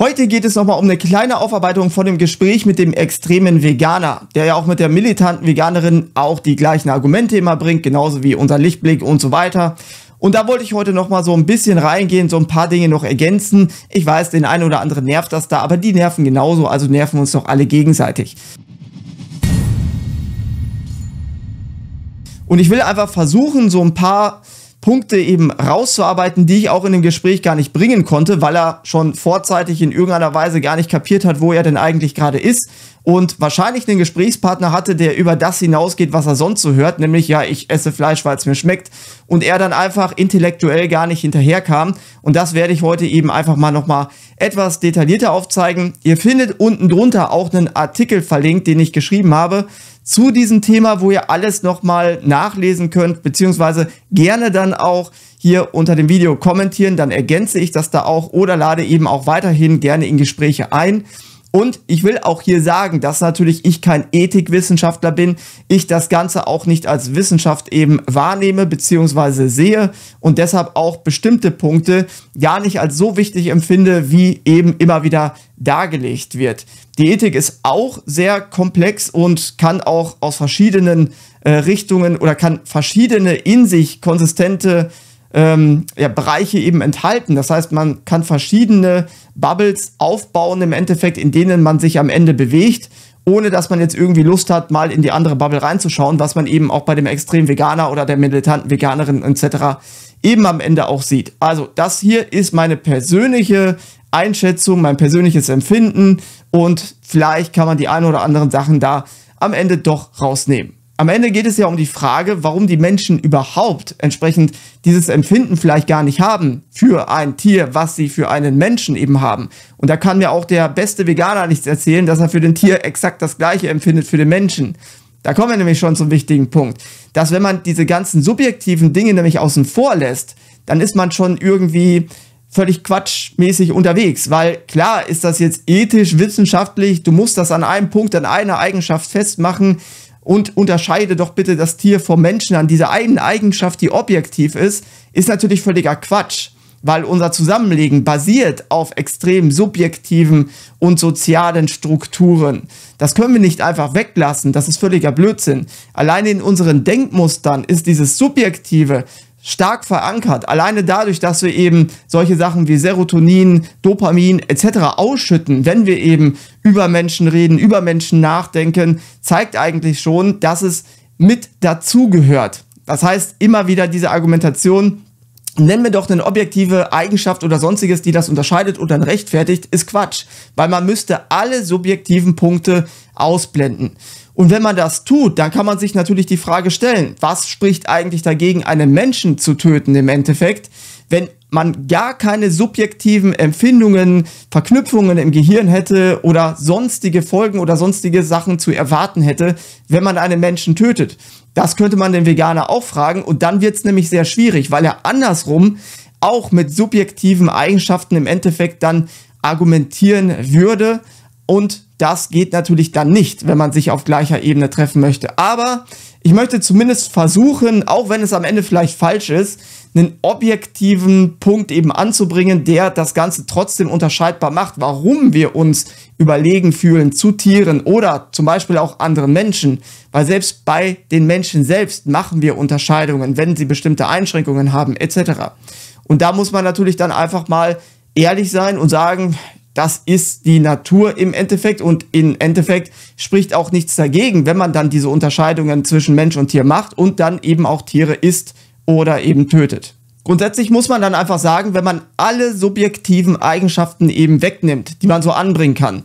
Heute geht es nochmal um eine kleine Aufarbeitung von dem Gespräch mit dem extremen Veganer, der ja auch mit der militanten Veganerin auch die gleichen Argumente immer bringt, genauso wie unser Lichtblick und so weiter. Und da wollte ich heute nochmal so ein bisschen reingehen, so ein paar Dinge noch ergänzen. Ich weiß, den einen oder anderen nervt das da, aber die nerven genauso, also nerven uns doch alle gegenseitig. Und ich will einfach versuchen, so ein paar Punkte eben rauszuarbeiten, die ich auch in dem Gespräch gar nicht bringen konnte, weil er schon vorzeitig in irgendeiner Weise gar nicht kapiert hat, wo er denn eigentlich gerade ist. Und wahrscheinlich einen Gesprächspartner hatte, der über das hinausgeht, was er sonst so hört, nämlich ja, ich esse Fleisch, weil es mir schmeckt. Und er dann einfach intellektuell gar nicht hinterherkam. Und das werde ich heute eben einfach mal nochmal etwas detaillierter aufzeigen. Ihr findet unten drunter auch einen Artikel verlinkt, den ich geschrieben habe, zu diesem Thema, wo ihr alles nochmal nachlesen könnt, beziehungsweise gerne dann auch hier unter dem Video kommentieren, dann ergänze ich das da auch oder lade eben auch weiterhin gerne in Gespräche ein. Und ich will auch hier sagen, dass natürlich ich kein Ethikwissenschaftler bin, ich das Ganze auch nicht als Wissenschaft eben wahrnehme bzw. sehe und deshalb auch bestimmte Punkte gar nicht als so wichtig empfinde, wie eben immer wieder dargelegt wird. Die Ethik ist auch sehr komplex und kann auch aus verschiedenen äh, Richtungen oder kann verschiedene in sich konsistente ähm, ja, Bereiche eben enthalten. Das heißt, man kann verschiedene Bubbles aufbauen im Endeffekt, in denen man sich am Ende bewegt, ohne dass man jetzt irgendwie Lust hat, mal in die andere Bubble reinzuschauen, was man eben auch bei dem extrem Veganer oder der militanten Veganerin etc. eben am Ende auch sieht. Also das hier ist meine persönliche Einschätzung, mein persönliches Empfinden und vielleicht kann man die ein oder anderen Sachen da am Ende doch rausnehmen. Am Ende geht es ja um die Frage, warum die Menschen überhaupt entsprechend dieses Empfinden vielleicht gar nicht haben für ein Tier, was sie für einen Menschen eben haben. Und da kann mir auch der beste Veganer nichts erzählen, dass er für den Tier exakt das gleiche empfindet für den Menschen. Da kommen wir nämlich schon zum wichtigen Punkt, dass wenn man diese ganzen subjektiven Dinge nämlich außen vor lässt, dann ist man schon irgendwie völlig quatschmäßig unterwegs, weil klar ist das jetzt ethisch, wissenschaftlich, du musst das an einem Punkt, an einer Eigenschaft festmachen und unterscheide doch bitte das Tier vom Menschen an dieser einen Eigenschaft, die objektiv ist, ist natürlich völliger Quatsch, weil unser Zusammenlegen basiert auf extrem subjektiven und sozialen Strukturen. Das können wir nicht einfach weglassen, das ist völliger Blödsinn. Alleine in unseren Denkmustern ist dieses Subjektive stark verankert. Alleine dadurch, dass wir eben solche Sachen wie Serotonin, Dopamin etc. ausschütten, wenn wir eben über Menschen reden, über Menschen nachdenken, zeigt eigentlich schon, dass es mit dazugehört. Das heißt, immer wieder diese Argumentation, nennen wir doch eine objektive Eigenschaft oder sonstiges, die das unterscheidet und dann rechtfertigt, ist Quatsch, weil man müsste alle subjektiven Punkte ausblenden. Und wenn man das tut, dann kann man sich natürlich die Frage stellen, was spricht eigentlich dagegen, einen Menschen zu töten im Endeffekt, wenn man gar keine subjektiven Empfindungen, Verknüpfungen im Gehirn hätte oder sonstige Folgen oder sonstige Sachen zu erwarten hätte, wenn man einen Menschen tötet. Das könnte man den Veganer auch fragen und dann wird es nämlich sehr schwierig, weil er andersrum auch mit subjektiven Eigenschaften im Endeffekt dann argumentieren würde und das geht natürlich dann nicht, wenn man sich auf gleicher Ebene treffen möchte. Aber ich möchte zumindest versuchen, auch wenn es am Ende vielleicht falsch ist, einen objektiven Punkt eben anzubringen, der das Ganze trotzdem unterscheidbar macht, warum wir uns überlegen fühlen zu Tieren oder zum Beispiel auch anderen Menschen. Weil selbst bei den Menschen selbst machen wir Unterscheidungen, wenn sie bestimmte Einschränkungen haben etc. Und da muss man natürlich dann einfach mal ehrlich sein und sagen, das ist die Natur im Endeffekt und im Endeffekt spricht auch nichts dagegen, wenn man dann diese Unterscheidungen zwischen Mensch und Tier macht und dann eben auch Tiere isst oder eben tötet. Grundsätzlich muss man dann einfach sagen, wenn man alle subjektiven Eigenschaften eben wegnimmt, die man so anbringen kann,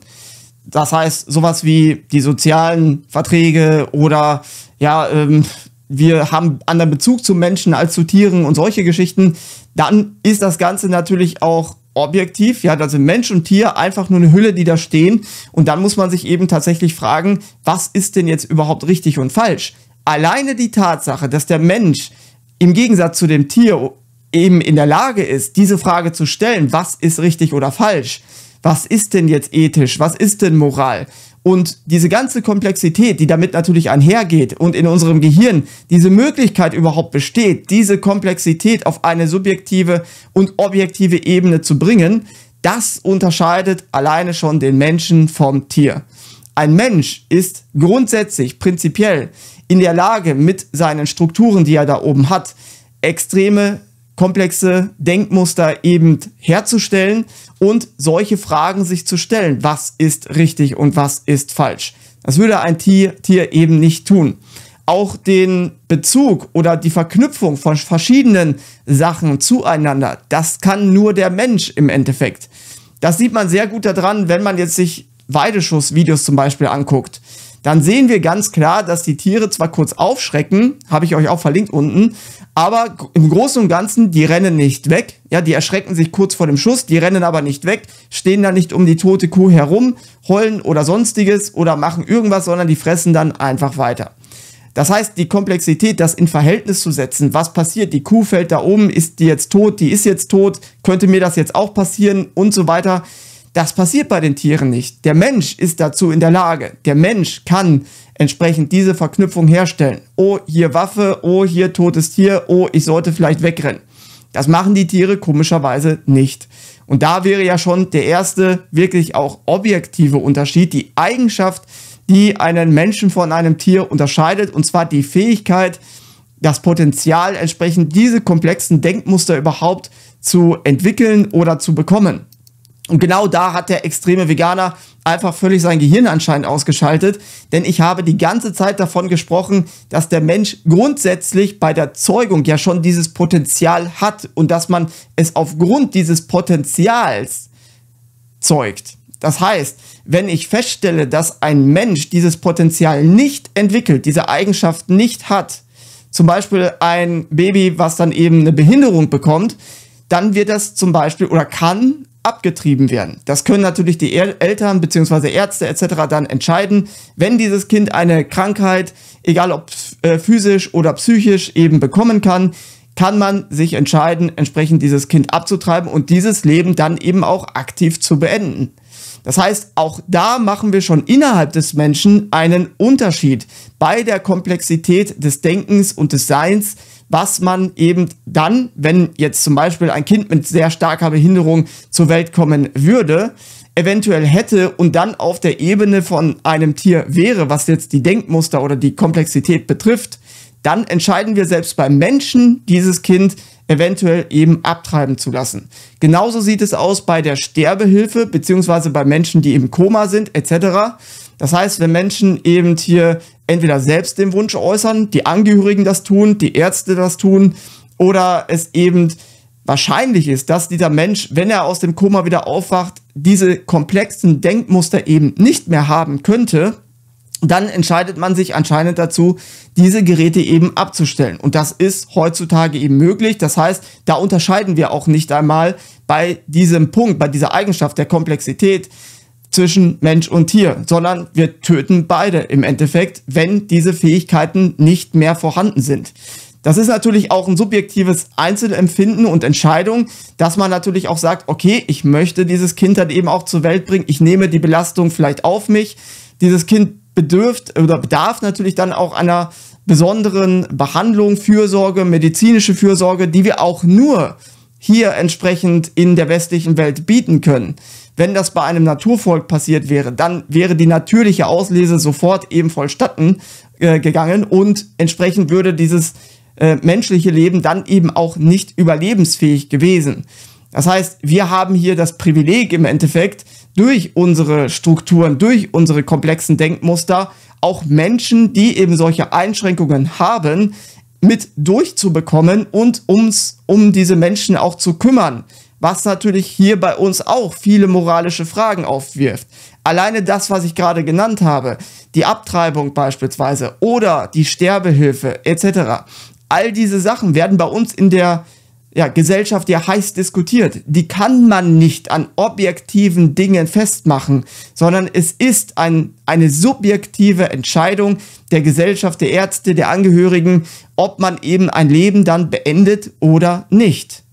das heißt sowas wie die sozialen Verträge oder ja, ähm, wir haben anderen Bezug zu Menschen als zu Tieren und solche Geschichten, dann ist das Ganze natürlich auch objektiv, ja, da sind Mensch und Tier einfach nur eine Hülle, die da stehen. Und dann muss man sich eben tatsächlich fragen, was ist denn jetzt überhaupt richtig und falsch? Alleine die Tatsache, dass der Mensch im Gegensatz zu dem Tier eben in der Lage ist, diese Frage zu stellen, was ist richtig oder falsch? Was ist denn jetzt ethisch? Was ist denn Moral? Und diese ganze Komplexität, die damit natürlich einhergeht und in unserem Gehirn diese Möglichkeit überhaupt besteht, diese Komplexität auf eine subjektive und objektive Ebene zu bringen, Das unterscheidet alleine schon den Menschen vom Tier. Ein Mensch ist grundsätzlich, prinzipiell in der Lage, mit seinen Strukturen, die er da oben hat, extreme, komplexe Denkmuster eben herzustellen und solche Fragen sich zu stellen. Was ist richtig und was ist falsch? Das würde ein Tier, Tier eben nicht tun. Auch den Bezug oder die Verknüpfung von verschiedenen Sachen zueinander, das kann nur der Mensch im Endeffekt. Das sieht man sehr gut daran, wenn man jetzt sich Weideschuss-Videos zum Beispiel anguckt. Dann sehen wir ganz klar, dass die Tiere zwar kurz aufschrecken, habe ich euch auch verlinkt unten, aber im Großen und Ganzen, die rennen nicht weg. Ja, die erschrecken sich kurz vor dem Schuss, die rennen aber nicht weg, stehen da nicht um die tote Kuh herum, heulen oder sonstiges oder machen irgendwas, sondern die fressen dann einfach weiter. Das heißt, die Komplexität, das in Verhältnis zu setzen, was passiert, die Kuh fällt da oben, ist die jetzt tot, die ist jetzt tot, könnte mir das jetzt auch passieren und so weiter. Das passiert bei den Tieren nicht. Der Mensch ist dazu in der Lage. Der Mensch kann entsprechend diese Verknüpfung herstellen. Oh, hier Waffe, oh, hier totes Tier, oh, ich sollte vielleicht wegrennen. Das machen die Tiere komischerweise nicht. Und da wäre ja schon der erste wirklich auch objektive Unterschied, die Eigenschaft, die einen Menschen von einem Tier unterscheidet, und zwar die Fähigkeit, das Potenzial entsprechend diese komplexen Denkmuster überhaupt zu entwickeln oder zu bekommen. Und genau da hat der extreme Veganer einfach völlig sein Gehirn anscheinend ausgeschaltet, denn ich habe die ganze Zeit davon gesprochen, dass der Mensch grundsätzlich bei der Zeugung ja schon dieses Potenzial hat und dass man es aufgrund dieses Potenzials zeugt. Das heißt, wenn ich feststelle, dass ein Mensch dieses Potenzial nicht entwickelt, diese Eigenschaft nicht hat, zum Beispiel ein Baby, was dann eben eine Behinderung bekommt, dann wird das zum Beispiel oder kann abgetrieben werden. Das können natürlich die Eltern bzw. Ärzte etc. dann entscheiden. Wenn dieses Kind eine Krankheit, egal ob äh, physisch oder psychisch eben bekommen kann, kann man sich entscheiden, entsprechend dieses Kind abzutreiben und dieses Leben dann eben auch aktiv zu beenden. Das heißt, auch da machen wir schon innerhalb des Menschen einen Unterschied bei der Komplexität des Denkens und des Seins, was man eben dann, wenn jetzt zum Beispiel ein Kind mit sehr starker Behinderung zur Welt kommen würde, eventuell hätte und dann auf der Ebene von einem Tier wäre, was jetzt die Denkmuster oder die Komplexität betrifft, dann entscheiden wir selbst beim Menschen, dieses Kind eventuell eben abtreiben zu lassen. Genauso sieht es aus bei der Sterbehilfe, beziehungsweise bei Menschen, die im Koma sind, etc. Das heißt, wenn Menschen eben hier entweder selbst den Wunsch äußern, die Angehörigen das tun, die Ärzte das tun, oder es eben wahrscheinlich ist, dass dieser Mensch, wenn er aus dem Koma wieder aufwacht, diese komplexen Denkmuster eben nicht mehr haben könnte, dann entscheidet man sich anscheinend dazu, diese Geräte eben abzustellen. Und das ist heutzutage eben möglich. Das heißt, da unterscheiden wir auch nicht einmal bei diesem Punkt, bei dieser Eigenschaft der Komplexität zwischen Mensch und Tier, sondern wir töten beide im Endeffekt, wenn diese Fähigkeiten nicht mehr vorhanden sind. Das ist natürlich auch ein subjektives Einzelempfinden und Entscheidung, dass man natürlich auch sagt, okay, ich möchte dieses Kind dann eben auch zur Welt bringen, ich nehme die Belastung vielleicht auf mich. Dieses Kind bedürft oder bedarf natürlich dann auch einer besonderen Behandlung, Fürsorge, medizinische Fürsorge, die wir auch nur hier entsprechend in der westlichen Welt bieten können. Wenn das bei einem Naturvolk passiert wäre, dann wäre die natürliche Auslese sofort eben vollstatten äh, gegangen und entsprechend würde dieses äh, menschliche Leben dann eben auch nicht überlebensfähig gewesen. Das heißt, wir haben hier das Privileg im Endeffekt, durch unsere Strukturen, durch unsere komplexen Denkmuster auch Menschen, die eben solche Einschränkungen haben, mit durchzubekommen und ums, um diese Menschen auch zu kümmern. Was natürlich hier bei uns auch viele moralische Fragen aufwirft. Alleine das, was ich gerade genannt habe, die Abtreibung beispielsweise oder die Sterbehilfe etc. All diese Sachen werden bei uns in der ja, Gesellschaft ja heiß diskutiert. Die kann man nicht an objektiven Dingen festmachen, sondern es ist ein, eine subjektive Entscheidung der Gesellschaft, der Ärzte, der Angehörigen, ob man eben ein Leben dann beendet oder nicht.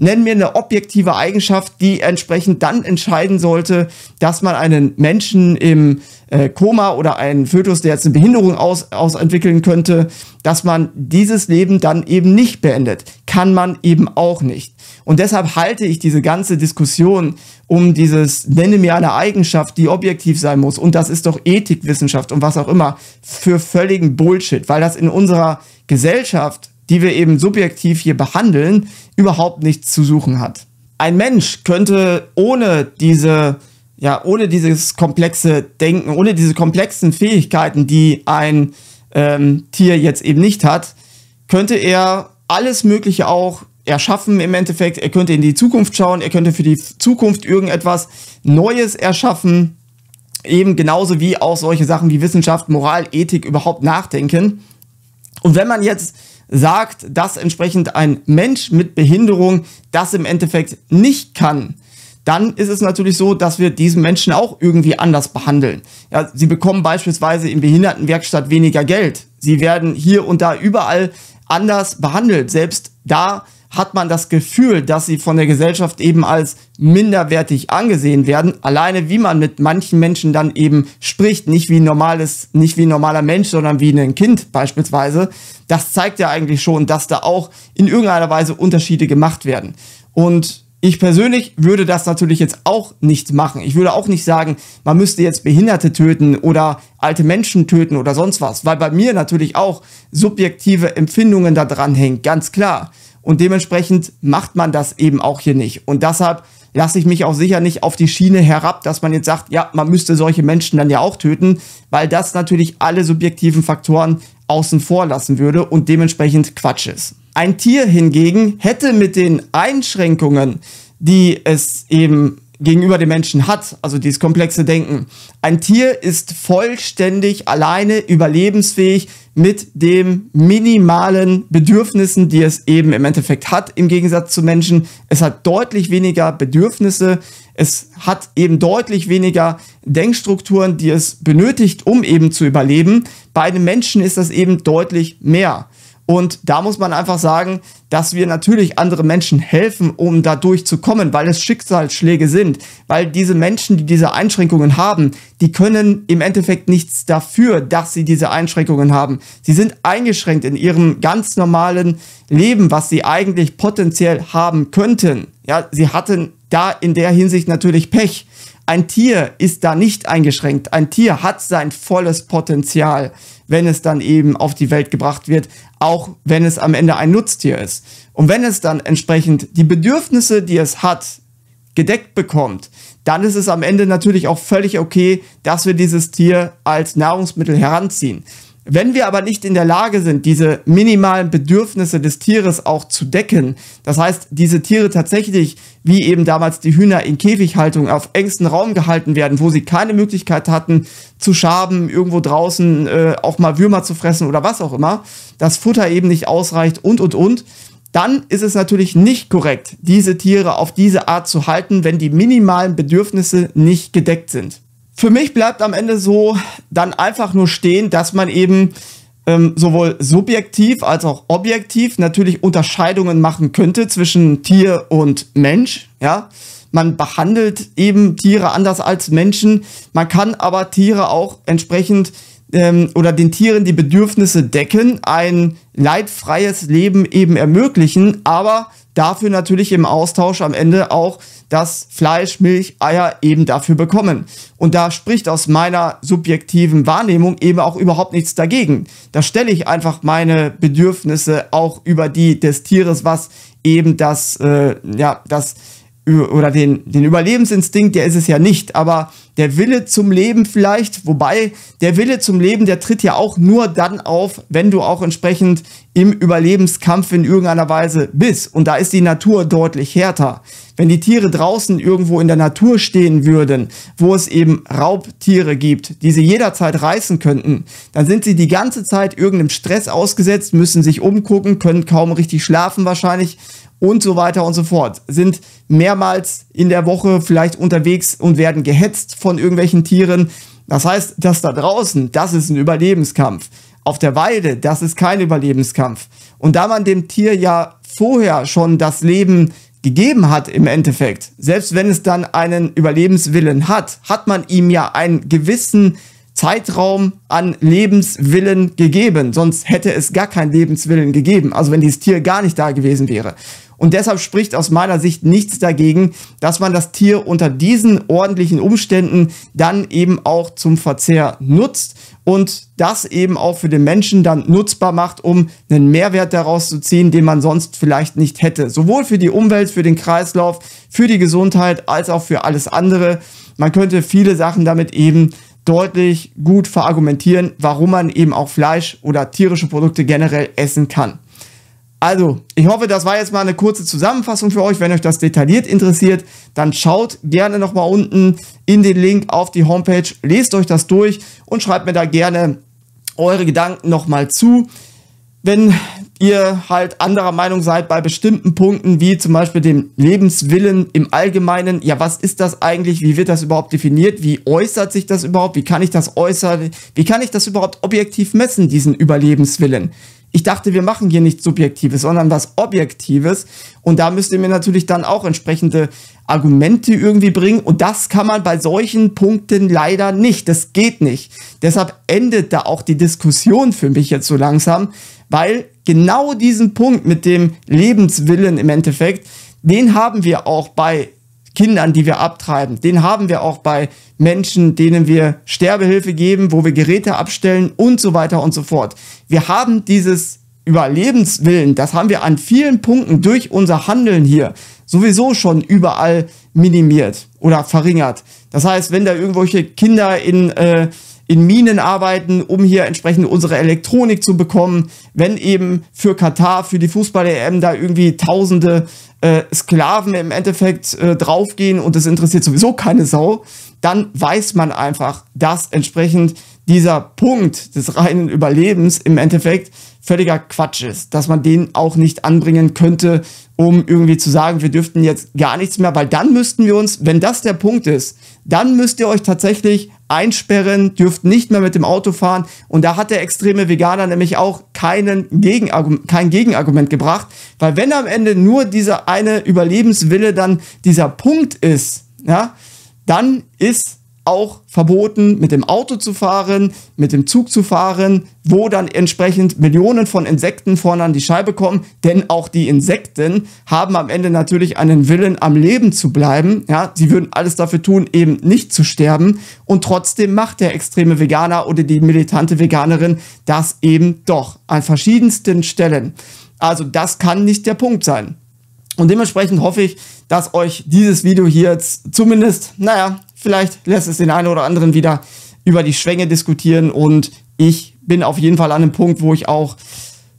Nenn mir eine objektive Eigenschaft, die entsprechend dann entscheiden sollte, dass man einen Menschen im äh, Koma oder einen Fötus, der jetzt eine Behinderung aus, ausentwickeln könnte, dass man dieses Leben dann eben nicht beendet. Kann man eben auch nicht. Und deshalb halte ich diese ganze Diskussion um dieses, nenne mir eine Eigenschaft, die objektiv sein muss, und das ist doch Ethikwissenschaft und was auch immer, für völligen Bullshit, weil das in unserer Gesellschaft, die wir eben subjektiv hier behandeln, überhaupt nichts zu suchen hat. Ein Mensch könnte ohne diese ja, ohne dieses komplexe Denken, ohne diese komplexen Fähigkeiten, die ein ähm, Tier jetzt eben nicht hat, könnte er alles Mögliche auch erschaffen im Endeffekt. Er könnte in die Zukunft schauen, er könnte für die Zukunft irgendetwas Neues erschaffen. Eben genauso wie auch solche Sachen wie Wissenschaft, Moral, Ethik überhaupt nachdenken. Und wenn man jetzt sagt, dass entsprechend ein Mensch mit Behinderung das im Endeffekt nicht kann, dann ist es natürlich so, dass wir diesen Menschen auch irgendwie anders behandeln. Ja, sie bekommen beispielsweise in Behindertenwerkstatt weniger Geld. Sie werden hier und da überall anders behandelt. Selbst da hat man das Gefühl, dass sie von der Gesellschaft eben als minderwertig angesehen werden. Alleine wie man mit manchen Menschen dann eben spricht, nicht wie ein normales, nicht wie ein normaler Mensch, sondern wie ein Kind beispielsweise. Das zeigt ja eigentlich schon, dass da auch in irgendeiner Weise Unterschiede gemacht werden. Und ich persönlich würde das natürlich jetzt auch nicht machen. Ich würde auch nicht sagen, man müsste jetzt Behinderte töten oder alte Menschen töten oder sonst was, weil bei mir natürlich auch subjektive Empfindungen da dran hängen, ganz klar. Und dementsprechend macht man das eben auch hier nicht. Und deshalb lasse ich mich auch sicher nicht auf die Schiene herab, dass man jetzt sagt, ja, man müsste solche Menschen dann ja auch töten, weil das natürlich alle subjektiven Faktoren außen vor lassen würde und dementsprechend Quatsch ist. Ein Tier hingegen hätte mit den Einschränkungen, die es eben gegenüber dem Menschen hat, also dieses komplexe Denken. Ein Tier ist vollständig alleine überlebensfähig mit den minimalen Bedürfnissen, die es eben im Endeffekt hat, im Gegensatz zu Menschen. Es hat deutlich weniger Bedürfnisse, es hat eben deutlich weniger Denkstrukturen, die es benötigt, um eben zu überleben. Bei einem Menschen ist das eben deutlich mehr. Und da muss man einfach sagen, dass wir natürlich andere Menschen helfen, um da durchzukommen, weil es Schicksalsschläge sind. Weil diese Menschen, die diese Einschränkungen haben, die können im Endeffekt nichts dafür, dass sie diese Einschränkungen haben. Sie sind eingeschränkt in ihrem ganz normalen Leben, was sie eigentlich potenziell haben könnten. Ja, sie hatten da in der Hinsicht natürlich Pech. Ein Tier ist da nicht eingeschränkt. Ein Tier hat sein volles Potenzial, wenn es dann eben auf die Welt gebracht wird, auch wenn es am Ende ein Nutztier ist. Und wenn es dann entsprechend die Bedürfnisse, die es hat, gedeckt bekommt, dann ist es am Ende natürlich auch völlig okay, dass wir dieses Tier als Nahrungsmittel heranziehen. Wenn wir aber nicht in der Lage sind, diese minimalen Bedürfnisse des Tieres auch zu decken, das heißt, diese Tiere tatsächlich, wie eben damals die Hühner in Käfighaltung auf engstem Raum gehalten werden, wo sie keine Möglichkeit hatten zu schaben, irgendwo draußen äh, auch mal Würmer zu fressen oder was auch immer, das Futter eben nicht ausreicht und, und, und, dann ist es natürlich nicht korrekt, diese Tiere auf diese Art zu halten, wenn die minimalen Bedürfnisse nicht gedeckt sind. Für mich bleibt am Ende so dann einfach nur stehen, dass man eben ähm, sowohl subjektiv als auch objektiv natürlich Unterscheidungen machen könnte zwischen Tier und Mensch. Ja, man behandelt eben Tiere anders als Menschen. Man kann aber Tiere auch entsprechend ähm, oder den Tieren die Bedürfnisse decken, ein leidfreies Leben eben ermöglichen, aber dafür natürlich im Austausch am Ende auch das Fleisch, Milch, Eier eben dafür bekommen. Und da spricht aus meiner subjektiven Wahrnehmung eben auch überhaupt nichts dagegen. Da stelle ich einfach meine Bedürfnisse auch über die des Tieres, was eben das, äh, ja, das oder den, den Überlebensinstinkt, der ist es ja nicht, aber der Wille zum Leben vielleicht, wobei der Wille zum Leben, der tritt ja auch nur dann auf, wenn du auch entsprechend im Überlebenskampf in irgendeiner Weise bist. Und da ist die Natur deutlich härter. Wenn die Tiere draußen irgendwo in der Natur stehen würden, wo es eben Raubtiere gibt, die sie jederzeit reißen könnten, dann sind sie die ganze Zeit irgendeinem Stress ausgesetzt, müssen sich umgucken, können kaum richtig schlafen wahrscheinlich und so weiter und so fort. Sind mehrmals in der Woche vielleicht unterwegs und werden gehetzt von irgendwelchen Tieren. Das heißt, das da draußen, das ist ein Überlebenskampf. Auf der Weide, das ist kein Überlebenskampf. Und da man dem Tier ja vorher schon das Leben gegeben hat im Endeffekt, selbst wenn es dann einen Überlebenswillen hat, hat man ihm ja einen gewissen Zeitraum an Lebenswillen gegeben. Sonst hätte es gar keinen Lebenswillen gegeben. Also wenn dieses Tier gar nicht da gewesen wäre. Und deshalb spricht aus meiner Sicht nichts dagegen, dass man das Tier unter diesen ordentlichen Umständen dann eben auch zum Verzehr nutzt und das eben auch für den Menschen dann nutzbar macht, um einen Mehrwert daraus zu ziehen, den man sonst vielleicht nicht hätte. Sowohl für die Umwelt, für den Kreislauf, für die Gesundheit als auch für alles andere. Man könnte viele Sachen damit eben deutlich gut verargumentieren, warum man eben auch Fleisch oder tierische Produkte generell essen kann. Also, ich hoffe, das war jetzt mal eine kurze Zusammenfassung für euch. Wenn euch das detailliert interessiert, dann schaut gerne nochmal unten in den Link auf die Homepage, lest euch das durch und schreibt mir da gerne eure Gedanken nochmal zu. Wenn ihr halt anderer Meinung seid bei bestimmten Punkten, wie zum Beispiel dem Lebenswillen im Allgemeinen, ja, was ist das eigentlich? Wie wird das überhaupt definiert? Wie äußert sich das überhaupt? Wie kann ich das äußern? Wie kann ich das überhaupt objektiv messen, diesen Überlebenswillen? Ich dachte, wir machen hier nichts Subjektives, sondern was Objektives. Und da müsst ihr mir natürlich dann auch entsprechende Argumente irgendwie bringen. Und das kann man bei solchen Punkten leider nicht. Das geht nicht. Deshalb endet da auch die Diskussion für mich jetzt so langsam, weil genau diesen Punkt mit dem Lebenswillen im Endeffekt, den haben wir auch bei Kindern, die wir abtreiben. Den haben wir auch bei Menschen, denen wir Sterbehilfe geben, wo wir Geräte abstellen und so weiter und so fort. Wir haben dieses Überlebenswillen, das haben wir an vielen Punkten durch unser Handeln hier sowieso schon überall minimiert oder verringert. Das heißt, wenn da irgendwelche Kinder in äh, in Minen arbeiten, um hier entsprechend unsere Elektronik zu bekommen. Wenn eben für Katar, für die Fußball-EM da irgendwie tausende äh, Sklaven im Endeffekt äh, draufgehen und es interessiert sowieso keine Sau, dann weiß man einfach, dass entsprechend dieser Punkt des reinen Überlebens im Endeffekt völliger Quatsch ist, dass man den auch nicht anbringen könnte, um irgendwie zu sagen, wir dürften jetzt gar nichts mehr, weil dann müssten wir uns, wenn das der Punkt ist, dann müsst ihr euch tatsächlich einsperren, dürft nicht mehr mit dem Auto fahren. Und da hat der extreme Veganer nämlich auch keinen Gegenargument, kein Gegenargument gebracht, weil wenn am Ende nur dieser eine Überlebenswille dann dieser Punkt ist, ja, dann ist auch verboten, mit dem Auto zu fahren, mit dem Zug zu fahren, wo dann entsprechend Millionen von Insekten vorne an die Scheibe kommen, denn auch die Insekten haben am Ende natürlich einen Willen, am Leben zu bleiben. Ja, sie würden alles dafür tun, eben nicht zu sterben und trotzdem macht der extreme Veganer oder die militante Veganerin das eben doch an verschiedensten Stellen. Also das kann nicht der Punkt sein. Und dementsprechend hoffe ich, dass euch dieses Video hier jetzt zumindest, naja, vielleicht lässt es den einen oder anderen wieder über die Schwänge diskutieren und ich bin auf jeden Fall an einem Punkt, wo ich auch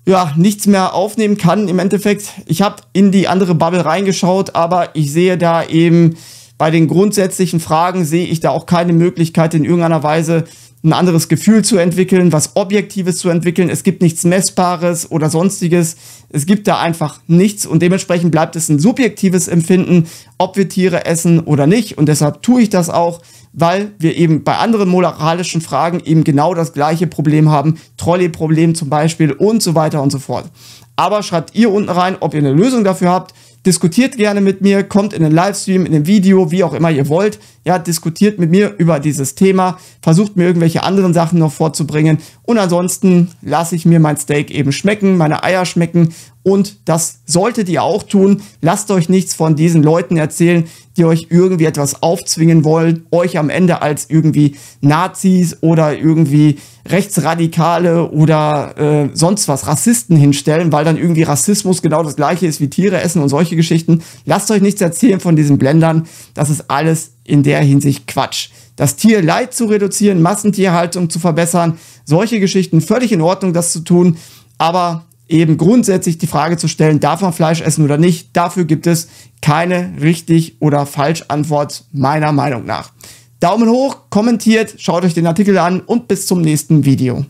ja, nichts mehr aufnehmen kann im Endeffekt. Ich habe in die andere Bubble reingeschaut, aber ich sehe da eben bei den grundsätzlichen Fragen sehe ich da auch keine Möglichkeit in irgendeiner Weise ein anderes Gefühl zu entwickeln, was Objektives zu entwickeln. Es gibt nichts Messbares oder sonstiges. Es gibt da einfach nichts und dementsprechend bleibt es ein subjektives Empfinden, ob wir Tiere essen oder nicht. Und deshalb tue ich das auch, weil wir eben bei anderen moralischen Fragen eben genau das gleiche Problem haben. Trolley-Problem zum Beispiel und so weiter und so fort. Aber schreibt ihr unten rein, ob ihr eine Lösung dafür habt. Diskutiert gerne mit mir, kommt in den Livestream, in den Video, wie auch immer ihr wollt. Ja, diskutiert mit mir über dieses Thema, versucht mir irgendwelche anderen Sachen noch vorzubringen. Und ansonsten lasse ich mir mein Steak eben schmecken, meine Eier schmecken. Und das solltet ihr auch tun. Lasst euch nichts von diesen Leuten erzählen, die euch irgendwie etwas aufzwingen wollen, euch am Ende als irgendwie Nazis oder irgendwie Rechtsradikale oder äh, sonst was Rassisten hinstellen, weil dann irgendwie Rassismus genau das gleiche ist wie Tiere essen und solche Geschichten. Lasst euch nichts erzählen von diesen Blendern. Das ist alles in der Hinsicht Quatsch. Das Tierleid zu reduzieren, Massentierhaltung zu verbessern, solche Geschichten völlig in Ordnung, das zu tun. Aber eben grundsätzlich die Frage zu stellen, darf man Fleisch essen oder nicht, dafür gibt es keine richtig oder falsch Antwort meiner Meinung nach. Daumen hoch, kommentiert, schaut euch den Artikel an und bis zum nächsten Video.